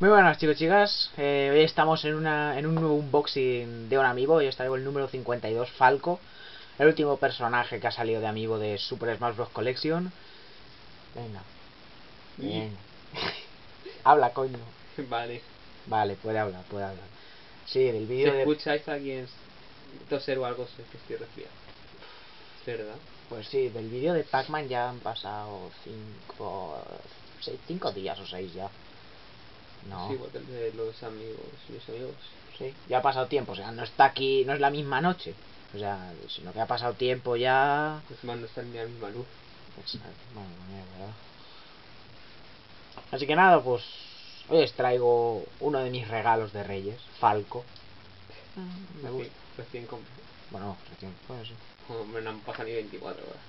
Muy buenas chicos chicas, eh, hoy estamos en, una, en un nuevo unboxing de un amiibo, y os traigo el número 52, Falco, el último personaje que ha salido de amiibo de Super Smash Bros. Collection. Venga. Bien. Habla, coño. Vale. Vale, puede hablar, puede hablar. Sí, del Si vídeo de... escucháis a alguien toser o algo, sé que estoy resfriado. Es verdad. Pues sí, del vídeo de Pac-Man ya han pasado 5... 5 días o 6 ya. No. Sí, igual que el de los amigos, mis amigos. Sí, ya ha pasado tiempo, o sea, no está aquí, no es la misma noche. O sea, sino que ha pasado tiempo ya. Los mandos están en la misma luz. Exacto, mía, ¿verdad? Así que nada, pues hoy os traigo uno de mis regalos de Reyes, Falco. Me gusta. Recién, recién compré. Bueno, recién, pues sí. Hombre, no han pasado ni 24 horas.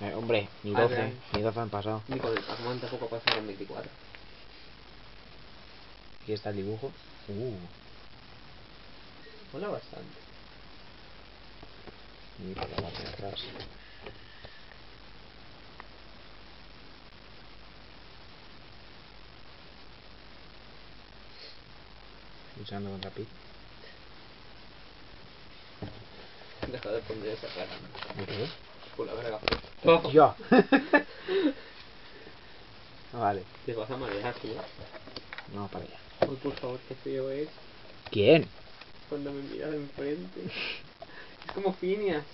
Eh, hombre, ni Ah, 12, bien. ni 12 han pasado. Ni con el Pac-Man tampoco pasaron 24. Aquí está el dibujo. Uh, Mola bastante. mira la parte de atrás. Luchando contra Pete. Deja de poner esa cara. ¿De qué? Por la verga. Yo. vale, Te vas a marear, tío. Vamos para allá. Uy, por favor, qué feo es. ¿Quién? Cuando me miras de enfrente. Es como Phineas.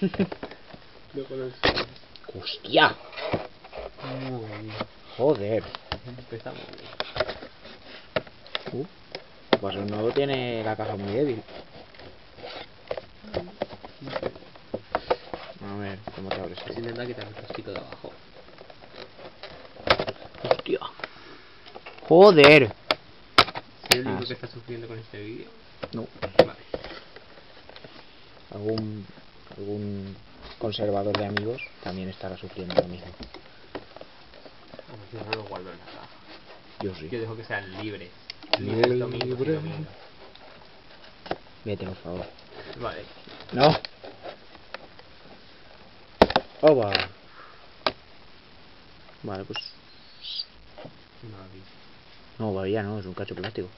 Lo conocemos. ¡Hostia! Muy bien. Joder. Empezamos bien. Uh, pues el nuevo tiene la caja muy débil. A ver, ¿cómo te abres intentar quitar el casquito de abajo. ¡Hostia! ¡Joder! ¿Soy el único Ah, que está sufriendo con este vídeo? No, Vale. algún, algún conservador de amigos también estará sufriendo lo mismo. Yo no lo guardo en la caja. Yo sí. Yo dejo que sean libres. Libre, Libres y libre. domingos. Vete, por favor. Vale. ¡No! ¡Oba! Vale, pues... No. No, todavía no, es un cacho plástico.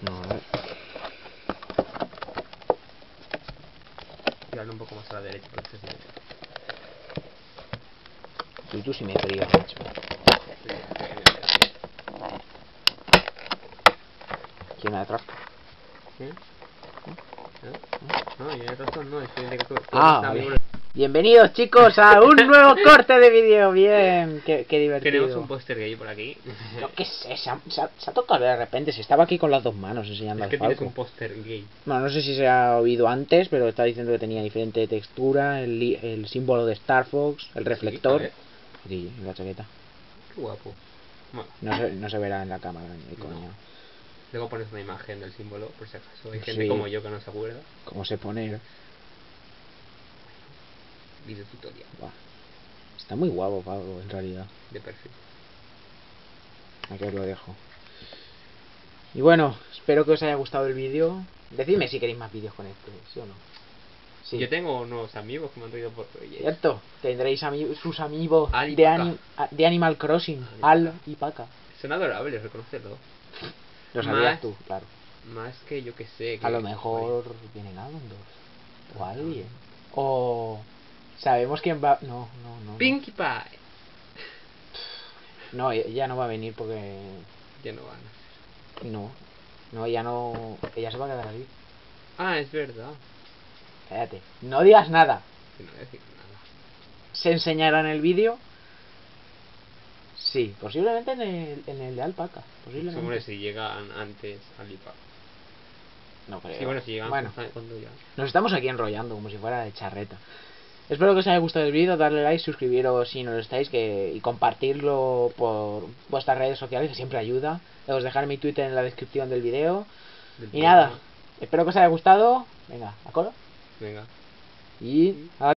No, a ver. Tirarlo un poco más a la derecha porque este es derecha. Tú, tu simetría, macho. ¿Quién me atrás? ¿Eh? ¿Eh? No, yo razón no, de que Ah, vale. Bienvenidos chicos a un nuevo corte de vídeo. Bien, qué, qué divertido. Tenemos un póster gay por aquí. Yo qué sé, se ha, se ha- se ha tocado de repente. Se estaba aquí con las dos manos enseñando Es al que tienes Falco. un póster gay. Bueno, no sé si se ha oído antes, pero está diciendo que tenía diferente textura, el, símbolo de Star Fox, el reflector. Sí. Aquí, en la chaqueta. Qué guapo. Bueno, No se, no se verá en la cámara, ni No. coño. luego pones una imagen del símbolo, por si acaso. Hay gente Sí. como yo que no se acuerda. ¿Cómo se pone? Video tutorial. Está muy guapo, Falco, en realidad. de perfil. Aquí os lo dejo. Y bueno, espero que os haya gustado el vídeo. Decidme si queréis más vídeos con este, ¿sí o no? Sí. Yo tengo unos amigos que me han traído por Reyes. ¿Cierto? Tendréis ami- sus amigos de, Paca. Ani- a- de Animal Crossing, Al y Al y Paca. Son adorables, reconocedlo. Lo sabías Más- tú, claro. Más que yo que sé. A que- lo mejor viene Ganondorf. O alguien. O... Sabemos quién va... No, no, no. no. Pinkie Pie. No, ella ya no va a venir porque... Ya no van. No. No, ella no... Ella se va a quedar ahí. Ah, es verdad. Cállate. No digas nada. No voy a decir nada. ¿Se enseñará en el vídeo? Sí, posiblemente en el, en el de alpaca. Posiblemente. Hombre, si llegan antes al IPA. No creo. Sí, bueno, si llegan Bueno, cuando ya. nos estamos aquí enrollando como si fuera de charreta. Espero que os haya gustado el vídeo, darle like, suscribiros si no lo estáis que, y compartirlo por vuestras redes sociales, que siempre ayuda. Os dejaré mi Twitter en la descripción del vídeo. Y nada, espero que os haya gustado. Venga, a coro. Venga. Y...